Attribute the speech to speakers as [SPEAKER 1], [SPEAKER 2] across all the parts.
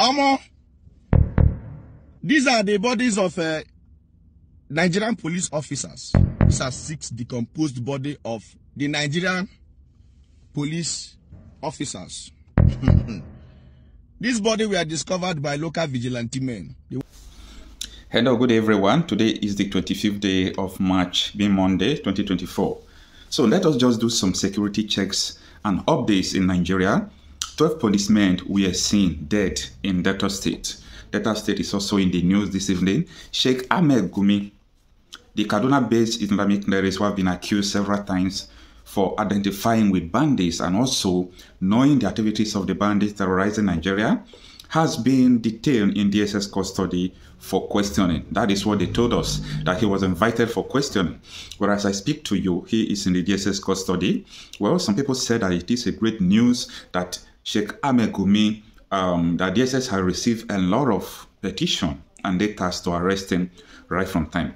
[SPEAKER 1] Omo, these are the bodies of uh, Nigerian police officers. These are six decomposed body of the Nigerian police officers. this body were discovered by local vigilante men. They
[SPEAKER 2] Hello, good everyone. Today is the 25th day of March, being Monday, 2024. So let us just do some security checks and updates in Nigeria. 12 policemen were seen dead in Delta State. Delta State is also in the news this evening. Sheikh Ahmed Gumi, the Kaduna-based Islamic terrorist who have been accused several times for identifying with bandits and also knowing the activities of the bandits terrorizing Nigeria, has been detained in DSS custody for questioning. That is what they told us, that he was invited for questioning. Whereas I speak to you, he is in the DSS custody. Well, some people said that it is a great news that Sheikh Ahmed Gumi, um, that DSS has received a lot of petition and they tasked to arrest him right from time.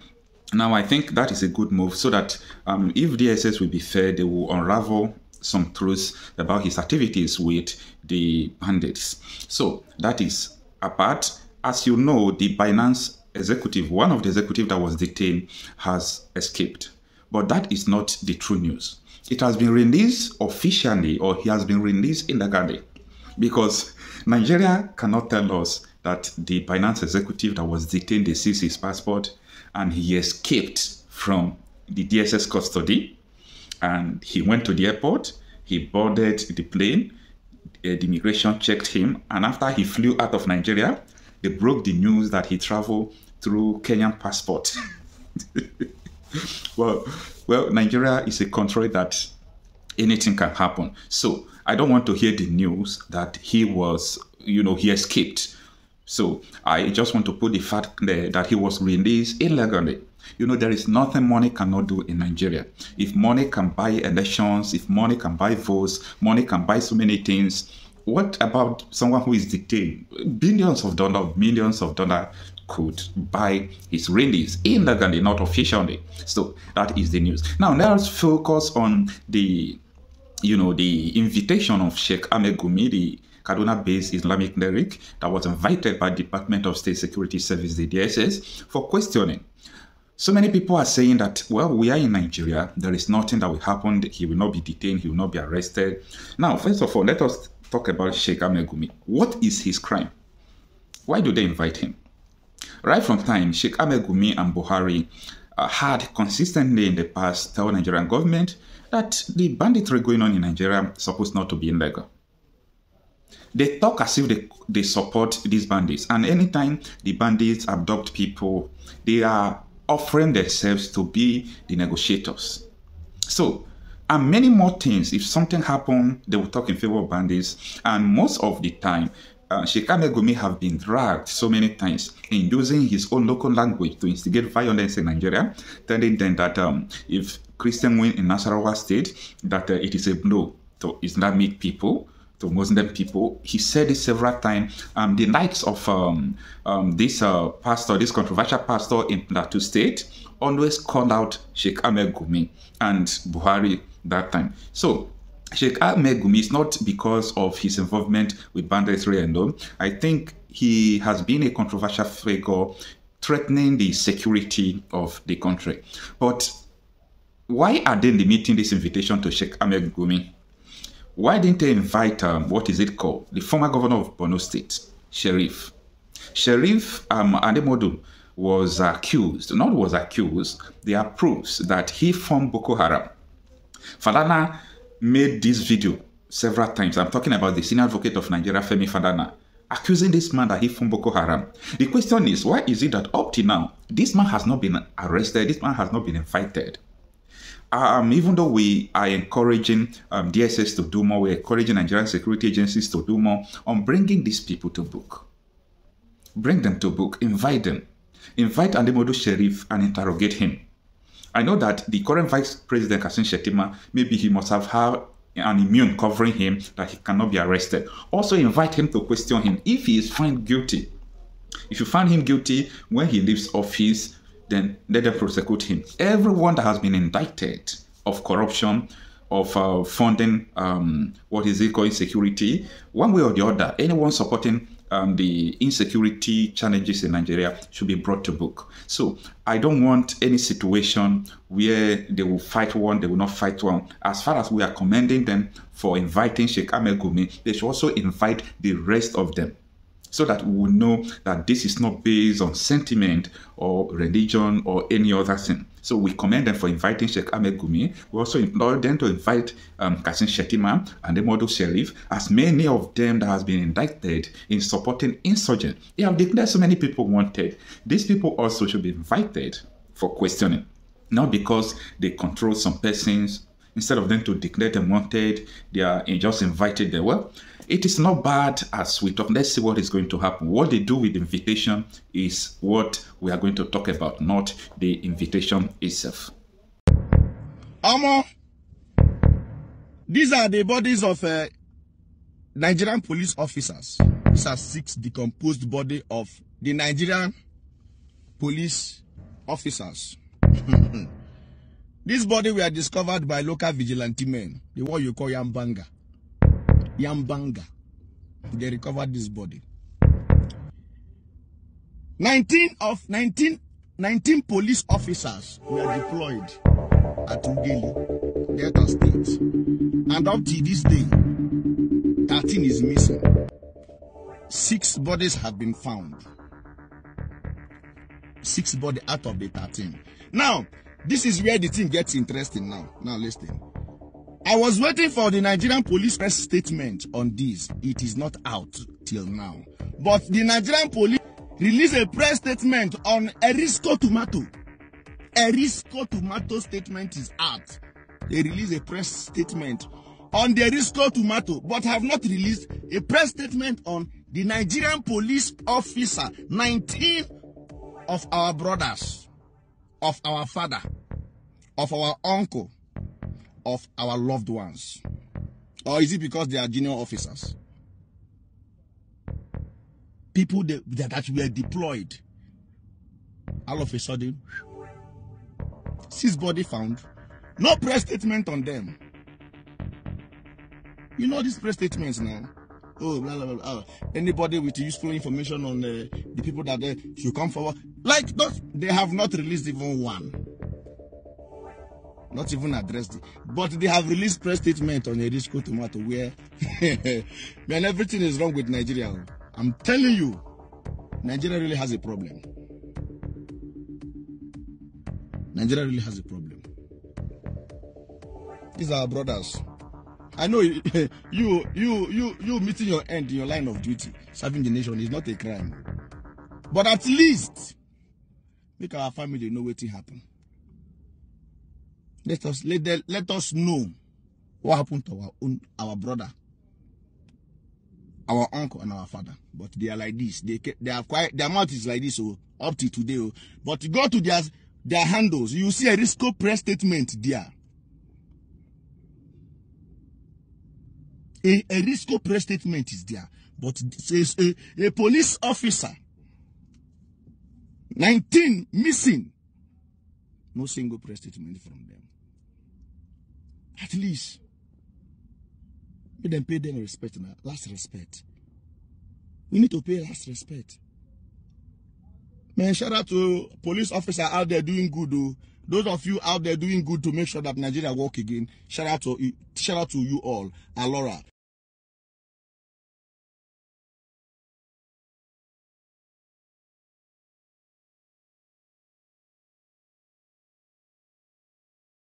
[SPEAKER 2] Now, I think that is a good move so that um, if DSS will be fair, they will unravel some truths about his activities with the bandits. So that is apart. As you know, the Binance executive, one of the executive that was detained, has escaped. But that is not the true news. It has been released officially, or he has been released in the garden, because Nigeria cannot tell us that the Binance executive that was detained, they seized his passport, and he escaped from the DSS custody and he went to the airport. He boarded the plane. Uh, the immigration checked him, and after he flew out of Nigeria, they broke the news that he traveled through Kenyan passport. well, well, Nigeria is a country that anything can happen. So I don't want to hear the news that he was, you know, he escaped. So I just want to put the fact that he was released illegally. You know, there is nothing money cannot do in Nigeria. If money can buy elections, if money can buy votes, money can buy so many things, what about someone who is detained? Billions of dollars, millions of dollars could buy his release illegally, not officially. So that is the news. Now let's focus on the, you know, the invitation of Sheikh Ahmed Gumi, the Kaduna-based Islamic cleric that was invited by Department of State Security Service, the DSS, for questioning. So many people are saying that, well, we are in Nigeria. There is nothing that will happen. He will not be detained. He will not be arrested. Now, first of all, let us talk about Sheikh Ahmed Gumi. What is his crime? Why do they invite him? Right from time, Sheikh Ahmed Gumi and Buhari uh, had consistently in the past tell Nigerian government that the banditry going on in Nigeria supposed not to be illegal. They talk as if they, they support these bandits. And anytime the bandits abduct people, they are offering themselves to be the negotiators. So, and many more things. If something happened, they will talk in favor of bandits. And most of the time, uh, Sheikh Ahmed Gumi have been dragged so many times in using his own local language to instigate violence in Nigeria, telling them that um, if Christian win in Nasarawa state, that uh, it is a blow to Islamic people to Muslim people. He said it several times. Um, the likes of um, um, this uh, pastor, this controversial pastor in Plateau State, always called out Sheikh Gumi and Buhari that time. So Sheikh Ahmed Gumi is not because of his involvement with banditry alone. I think he has been a controversial figure threatening the security of the country. But why are they limiting this invitation to Sheikh Ahmed Gumi? Why didn't they invite, um, what is it called, the former governor of Borno State, Sheriff? Sheriff um, Ademodu was accused, not was accused, there are proofs that he formed Boko Haram. Falana made this video several times. I'm talking about the senior advocate of Nigeria, Femi Falana, accusing this man that he formed Boko Haram. The question is, why is it that up to now, this man has not been arrested, this man has not been invited? um, even though we are encouraging um, DSS to do more, we're encouraging Nigerian security agencies to do more on bringing these people to book. Bring them to book, invite them. Invite Andemodo Sheriff and interrogate him. I know that the current Vice President, Kashim Shettima, maybe he must have had an immune covering him that he cannot be arrested. Also invite him to question him if he is found guilty. If you find him guilty when he leaves office, then let them prosecute him. Everyone that has been indicted of corruption, of uh, funding, um, what is it called, insecurity, one way or the other, anyone supporting um, the insecurity challenges in Nigeria should be brought to book. So I don't want any situation where they will fight one, they will not fight one. As far as we are commending them for inviting Sheikh Ahmed Gumi, they should also invite the rest of them so that we will know that this is not based on sentiment or religion or any other thing. So we commend them for inviting Sheikh Ahmed Gumi. We also implore them to invite um, Kashim Shettima and the model Sharif, as many of them that has been indicted in supporting insurgent. They have declared so many people wanted. These people also should be invited for questioning, not because they control some persons. Instead of them to declare them wanted, they are just invited there. Well, it is not bad as we talk. Let's see what is going to happen. What they do with the invitation is what we are going to talk about, not the invitation itself.
[SPEAKER 1] Omo, these are the bodies of uh, Nigerian police officers. These are six decomposed body of the Nigerian police officers. this body were discovered by local vigilante men, the one you call Yambanga. Yambanga. They recovered this body. 19 of 19, 19 police officers were deployed at Ugeli, Delta State. And up to this day, 13 is missing. Six bodies have been found. Six bodies out of the 13. Now, this is where the thing gets interesting now. Now listen. I was waiting for the Nigerian police press statement on this. It is not out till now. But the Nigerian police released a press statement on Erisco Tomato. Erisco Tomato statement is out. They released a press statement on the Erisco Tomato, but have not released a press statement on the Nigerian police officer, 19 of our brothers, of our father, of our uncle, of our loved ones? Or is it because they are junior officers? People that, that were deployed, all of a sudden, six body found, no press statement on them. You know these press statements now. Oh, blah, blah, blah, anybody with useful information on uh, the people that uh, should come forward. Like, those, they have not released even one not even addressed it. But they have released press statement on Erisco Tomato where man everything is wrong with Nigeria. I'm telling you, Nigeria really has a problem. Nigeria really has a problem. These are our brothers. I know you, you, you, you meeting your end in your line of duty, serving the nation is not a crime. But at least make our family know what happened. Let us let, them, let us know what happened to our own our brother, our uncle, and our father. But they are like this. They they are quite their mouth is like this. So up to today. Oh. But go to their their handles. You see a Risco press statement there. A, a Risco press statement is there, but says a, a police officer, 19 missing. No single press statement from them. At least, we then pay them respect. Last respect. We need to pay last respect. Man, shout out to police officer out there doing good. Though. Those of you out there doing good to make sure that Nigeria work again. Shout out to shout out to you all. Alora.